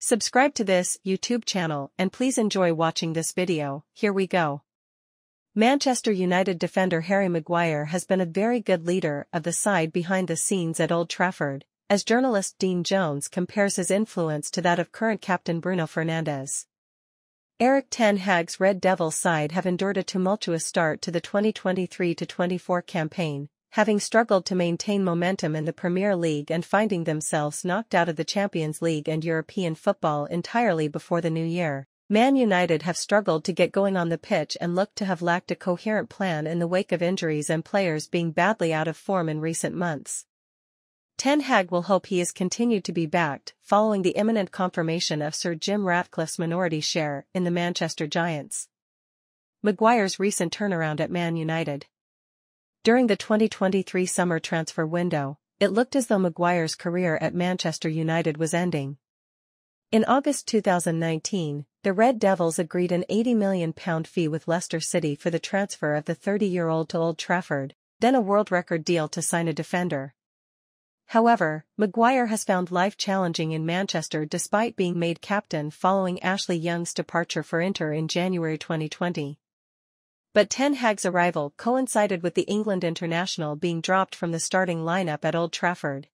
Subscribe to this YouTube channel and please enjoy watching this video, here we go. Manchester United defender Harry Maguire has been a very good leader of the side behind the scenes at Old Trafford, as journalist Dean Jones compares his influence to that of current captain Bruno Fernandes. Erik Ten Hag's Red Devils side have endured a tumultuous start to the 2023-24 campaign, having struggled to maintain momentum in the Premier League and finding themselves knocked out of the Champions League and European football entirely before the new year. Man United have struggled to get going on the pitch and look to have lacked a coherent plan in the wake of injuries and players being badly out of form in recent months. Ten Hag will hope he is continued to be backed, following the imminent confirmation of Sir Jim Ratcliffe's minority share in the Manchester Giants. Maguire's recent turnaround at Man United. During the 2023 summer transfer window, it looked as though Maguire's career at Manchester United was ending. In August 2019, the Red Devils agreed an £80 million fee with Leicester City for the transfer of the 30-year-old to Old Trafford, then a world record deal to sign a defender. However, Maguire has found life challenging in Manchester despite being made captain following Ashley Young's departure for Inter in January 2020. But Ten Hag's arrival coincided with the England international being dropped from the starting lineup at Old Trafford.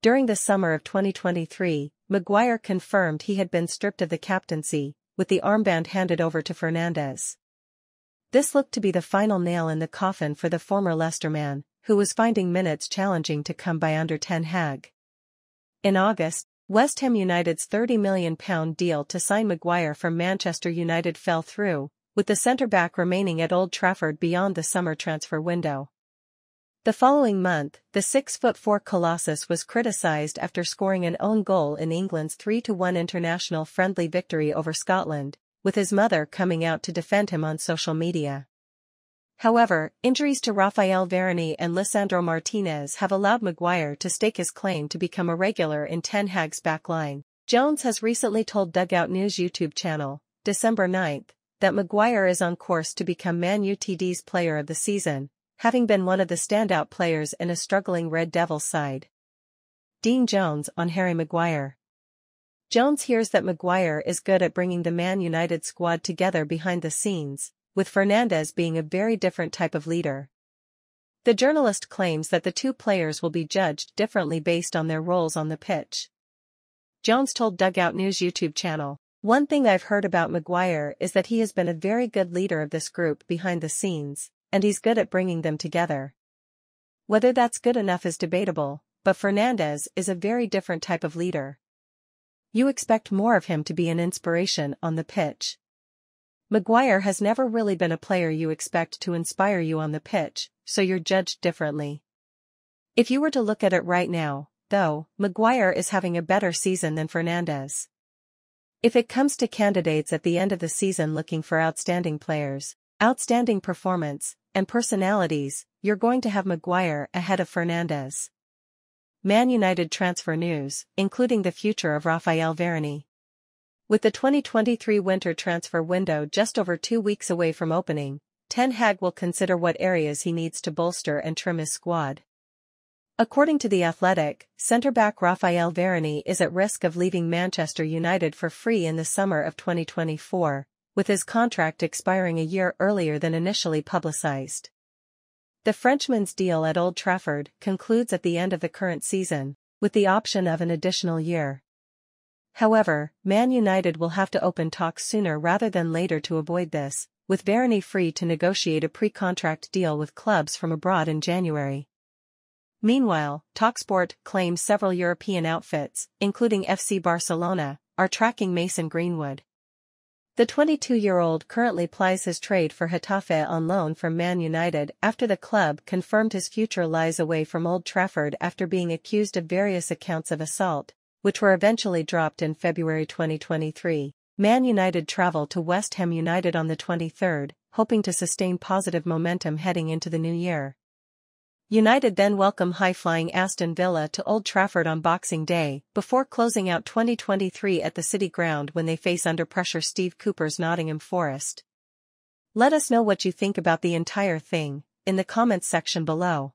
During the summer of 2023, Maguire confirmed he had been stripped of the captaincy, with the armband handed over to Fernandes. This looked to be the final nail in the coffin for the former Leicester man, who was finding minutes challenging to come by under Ten Hag. In August, West Ham United's £30 million deal to sign Maguire from Manchester United fell through, with the centre-back remaining at Old Trafford beyond the summer transfer window. The following month, the 6'4 Colossus was criticised after scoring an own goal in England's 3-1 international friendly victory over Scotland, with his mother coming out to defend him on social media. However, injuries to Rafael Varane and Lisandro Martinez have allowed Maguire to stake his claim to become a regular in Ten Hag's backline. Jones has recently told Dugout News YouTube channel, December 9, that Maguire is on course to become Man Utd's player of the season, having been one of the standout players in a struggling Red Devils side. Dean Jones on Harry Maguire. Jones hears that Maguire is good at bringing the Man United squad together behind the scenes, with Fernandes being a very different type of leader. The journalist claims that the two players will be judged differently based on their roles on the pitch. Jones told Dugout News YouTube channel, One thing I've heard about Maguire is that he has been a very good leader of this group behind the scenes, and he's good at bringing them together. Whether that's good enough is debatable, but Fernandes is a very different type of leader. You expect more of him to be an inspiration on the pitch. Maguire has never really been a player you expect to inspire you on the pitch, so you're judged differently. If you were to look at it right now, though, Maguire is having a better season than Fernandes. If it comes to candidates at the end of the season looking for outstanding players, outstanding performance, and personalities, you're going to have Maguire ahead of Fernandes. Man United transfer news, including the future of Rafael Varane. With the 2023 winter transfer window just over two weeks away from opening, Ten Hag will consider what areas he needs to bolster and trim his squad. According to The Athletic, centre-back Rafael Varane is at risk of leaving Manchester United for free in the summer of 2024, with his contract expiring a year earlier than initially publicised. The Frenchman's deal at Old Trafford concludes at the end of the current season, with the option of an additional year. However, Man United will have to open talks sooner rather than later to avoid this, with Varane free to negotiate a pre-contract deal with clubs from abroad in January. Meanwhile, TalkSport claims several European outfits, including FC Barcelona, are tracking Mason Greenwood. The 22-year-old currently plies his trade for Getafe on loan from Man United after the club confirmed his future lies away from Old Trafford after being accused of various accounts of assault, which were eventually dropped in February 2023. Man United travel to West Ham United on the 23rd, hoping to sustain positive momentum heading into the new year. United then welcome high-flying Aston Villa to Old Trafford on Boxing Day, before closing out 2023 at the City Ground when they face under pressure Steve Cooper's Nottingham Forest. Let us know what you think about the entire thing, in the comments section below.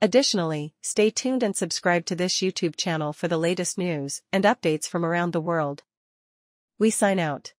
Additionally, stay tuned and subscribe to this YouTube channel for the latest news and updates from around the world. We sign out.